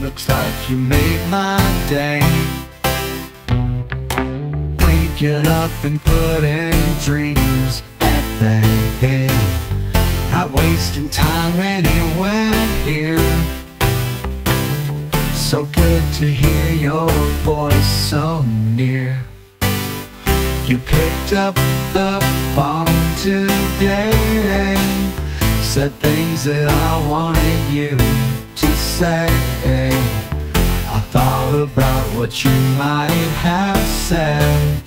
Looks like you made my day. Waking up and putting dreams at the head Not wasting time anywhere here. So good to hear your voice so near. You picked up the phone today. Said things that I wanted you to say what you might have said.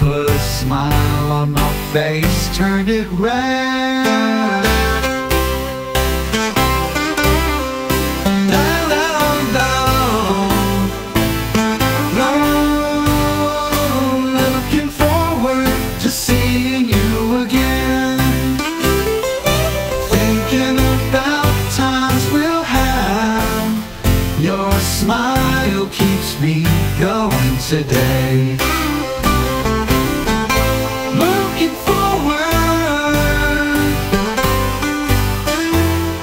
Put a smile on my face, turned it red me going today. Looking forward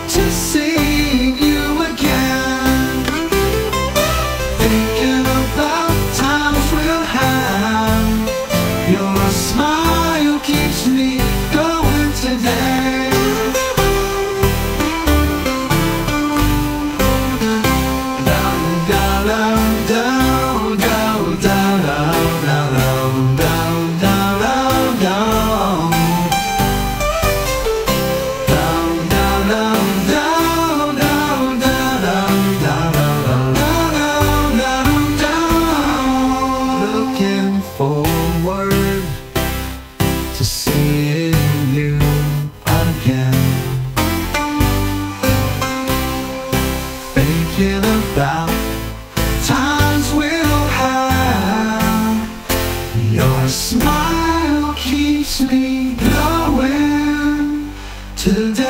to seeing you again. Thinking about times we'll have. Your smile keeps me going today to seeing you again. Thinking about times we'll have. Your smile keeps me going today.